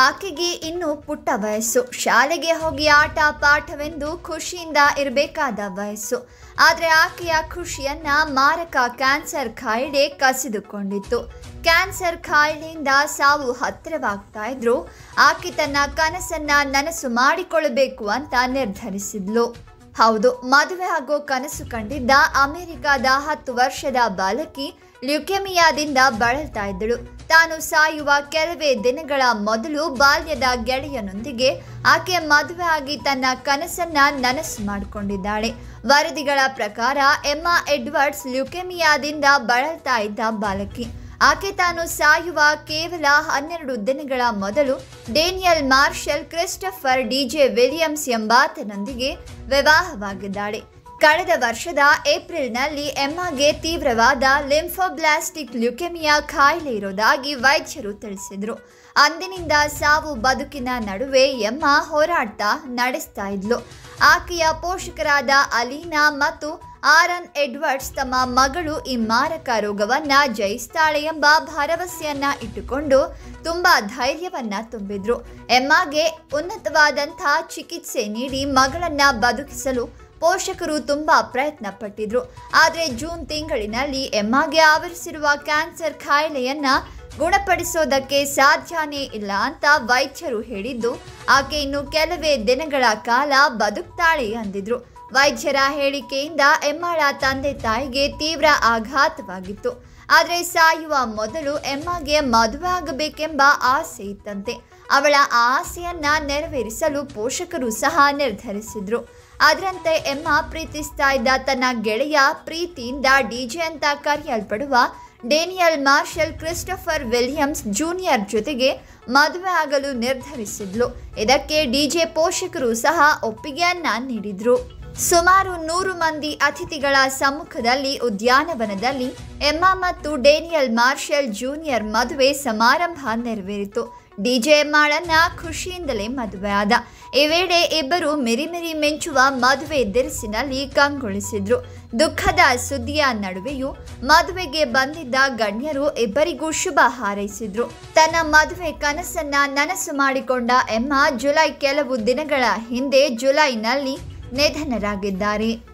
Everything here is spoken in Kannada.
ಆಕೆಗೆ ಇನ್ನು ಪುಟ್ಟ ವಯಸ್ಸು. ಶಾಲೆಗೆ ಹೋಗಿ ಆಟ ಪಾಠವೆಂದು ಖುಷಿಯಿಂದ ಇರಬೇಕಾದ ವಯಸ್ಸು. ಆದರೆ ಆಕೆಯ ಖುಷಿಯನ್ನ ಮಾರಕ ಕ್ಯಾನ್ಸರ್ ಕಾಯಿಲೆ ಕಸಿದುಕೊಂಡಿತ್ತು. ಕ್ಯಾನ್ಸರ್ ಕಾಯಿಲೆಯಿಂದ ಸಾವು ಹತ್ತಿರವಾಗ್ತಾ ಇದ್ರು. ಆಕೆ ತನ್ನ ಕನಸನ್ನ ನನಸು ಮಾಡಿಕೊಳ್ಳಬೇಕು ಅಂತ ನಿರ್ಧರಿಸಿದ್ಲು. ಹೌದು, ಮದುವೆ ಆಗೋ ಕನಸು ಕಂಡಿದ್ದ ಅಮೆರಿಕದ ಹತ್ತು ವರ್ಷದ ಬಾಲಕಿ ಲ್ಯುಕೆಮಿಯಾದಿಂದ ಬಳಲ್ತಾ ಇದ್ದಳು. ತಾನು ಸಾಯುವ ಕೆಲವೇ ದಿನಗಳ ಮೊದಲು ಬಾಲ್ಯದ ಗೆಳೆಯನೊಂದಿಗೆ ಆಕೆ ಮದುವೆ ಆಗಿ ತನ್ನ ಕನಸನ್ನ ನನಸು ಮಾಡಿಕೊಂಡಿದ್ದಾಳೆ. ವರದಿಗಳ ಪ್ರಕಾರ ಎಮ್ಮಾ ಎಡ್ವರ್ಡ್ಸ್ ಲ್ಯುಕೆಮಿಯಾದಿಂದ ಬಳಲ್ತಾ ಇದ್ದ ಬಾಲಕಿ. ಆಕೆ ತಾನು ಸಾಯುವ ಕೇವಲ ಹನ್ನೆರಡು ದಿನಗಳ ಮೊದಲು Daniel Marshall Christopher DJ Williams ಎಂಬಾತನೊಂದಿಗೆ ವಿವಾಹವಾಗಿದ್ದಾಳೆ. ಕಳೆದ ವರ್ಷದ ಏಪ್ರಿಲ್ನಲ್ಲಿ ಎಮ್ಮಾಗೆ ತೀವ್ರವಾದ ಲಿಂಫೋಬ್ಲಾಸ್ಟಿಕ್ ಲ್ಯುಕೆಮಿಯಾ ಖಾಯಿಲೆ ಇರೋದಾಗಿ ವೈದ್ಯರು ತಿಳಿಸಿದರು. ಅಂದಿನಿಂದ ಸಾವು ಬದುಕಿನ ನಡುವೆ ಎಮ್ಮ ಹೋರಾಡ್ತಾ ನಡೆಸ್ತಾ ಇದ್ಲು. ಆಕೆಯ ಪೋಷಕರಾದ ಅಲೀನಾ ಮತ್ತು ಆರನ್ ಎಡ್ವರ್ಡ್ಸ್ ತಮ್ಮ ಮಗಳು ಈ ಮಾರಕ ರೋಗವನ್ನ ಜಯಿಸ್ತಾಳೆ ಎಂಬ ಭರವಸೆಯನ್ನ ಇಟ್ಟುಕೊಂಡು ತುಂಬಾ ಧೈರ್ಯವನ್ನ ತುಂಬಿದ್ರು. ಎಮ್ಮಾಗೆ ಉನ್ನತವಾದಂಥ ಚಿಕಿತ್ಸೆ ನೀಡಿ ಮಗಳನ್ನ ಬದುಕಿಸಲು ಪೋಷಕರು ತುಂಬಾ ಪ್ರಯತ್ನ ಪಟ್ಟಿದ್ರು ಆದರೆ ಜೂನ್ ತಿಂಗಳಿನಲ್ಲಿ ಎಮ್ಮಾಗೆ ಆವರಿಸಿರುವ ಕ್ಯಾನ್ಸರ್ ಖಾಯಿಲೆಯನ್ನ ಗುಣಪಡಿಸೋದಕ್ಕೆ ಸಾಧ್ಯನೇ ಇಲ್ಲ ಅಂತ ವೈದ್ಯರು ಹೇಳಿದ್ದು, ಆಕೆ ಇನ್ನು ಕೆಲವೇ ದಿನಗಳ ಕಾಲ ಬದುಕ್ತಾಳೆ ಅಂದಿದ್ರು. ವೈದ್ಯರ ಹೇಳಿಕೆಯಿಂದ ಎಮ್ಮಾಳ ತಂದೆ ತಾಯಿಗೆ ತೀವ್ರ ಆಘಾತವಾಗಿತ್ತು. ಆದರೆ ಸಾಯುವ ಮೊದಲು ಎಮ್ಮಾಗೆ ಮದುವೆ ಆಗಬೇಕೆಂಬ ಆಸೆ ಇತ್ತಂತೆ. ಅವಳ ಆಸೆಯನ್ನ ನೆರವೇರಿಸಲು ಪೋಷಕರು ಸಹ ನಿರ್ಧರಿಸಿದ್ರು. ಅದರಂತೆ ಎಮ್ಮ ಪ್ರೀತಿಸ್ತಾ ಇದ್ದ ತನ್ನ ಗೆಳೆಯ ಪ್ರೀತಿಯಿಂದ ಡಿಜೆ ಅಂತ ಕರೆಯಲ್ಪಡುವ Daniel Marshall Christopher Williams junior ಜೊತೆಗೆ ಮದುವೆ ಆಗಲು ನಿರ್ಧರಿಸಿದ್ಲು. ಇದಕ್ಕೆ ಡಿಜೆ ಪೋಷಕರು ಸಹ ಒಪ್ಪಿಗೆಯನ್ನ ನೀಡಿದ್ರು. ಸುಮಾರು ನೂರು ಮಂದಿ ಅತಿಥಿಗಳ ಸಮ್ಮುಖದಲ್ಲಿ ಉದ್ಯಾನವನದಲ್ಲಿ ಎಮ್ಮಾ ಮತ್ತು ಡೇನಿಯಲ್ ಮಾರ್ಷಲ್ ಜೂನಿಯರ್ ಮದುವೆ ಸಮಾರಂಭ ನೆರವೇರಿತು. ಡಿಜೆ ಮಾಳನ್ನ ಖುಷಿಯಿಂದಲೇ ಮದುವೆ ಆದ. ಈ ವೇಳೆ ಇಬ್ಬರು ಮಿರಿಮಿರಿ ಮೆಂಚುವ ಮದುವೆ ದಿರಿಸಿನಲ್ಲಿ ಕಂಗೊಳಿಸಿದ್ರು. ದುಃಖದ ಸುದ್ದಿಯ ನಡುವೆಯೂ ಮದುವೆಗೆ ಬಂದಿದ್ದ ಗಣ್ಯರು ಇಬ್ಬರಿಗೂ ಶುಭ ಹಾರೈಸಿದ್ರು. ತನ್ನ ಮದುವೆ ಕನಸನ್ನ ನನಸು ಮಾಡಿಕೊಂಡ ಎಮ್ಮ ಜುಲೈ ಕೆಲವು ದಿನಗಳ ಹಿಂದೆ ಜುಲೈನಲ್ಲಿ ನಿಧನರಾಗಿದ್ದಾರೆ.